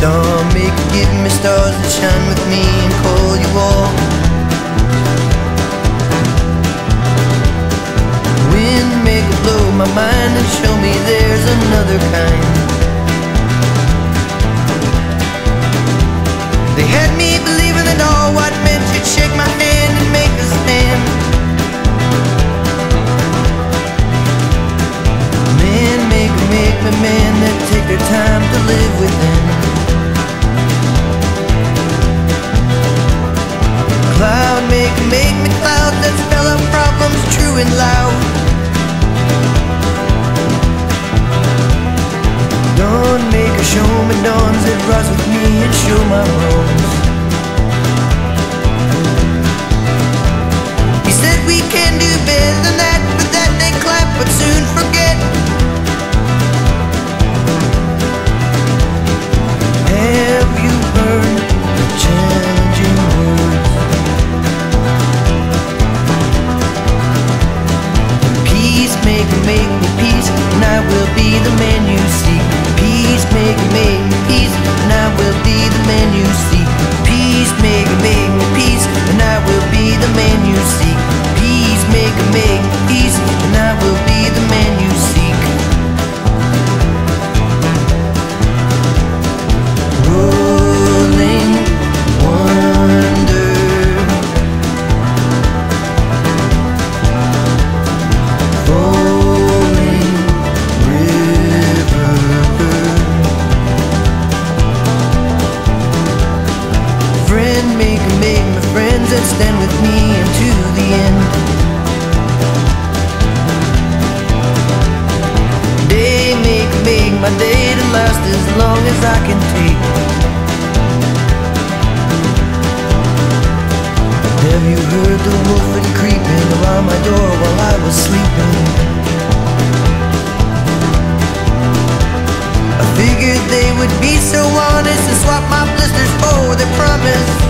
dawn. Make you give me stars and shine with me and call you all. Wind make it blow my mind and show me there's another kind. They had me believing that all white men should shake my hand and make a stand. Men make, make me men that take their time to live within. human make my friends that stand with me into the end. They make, make my day to last as long as I can take. Have you heard the wolf creeping around my door while I was sleeping? I figured they would be so honest and swap my blisters for their promise.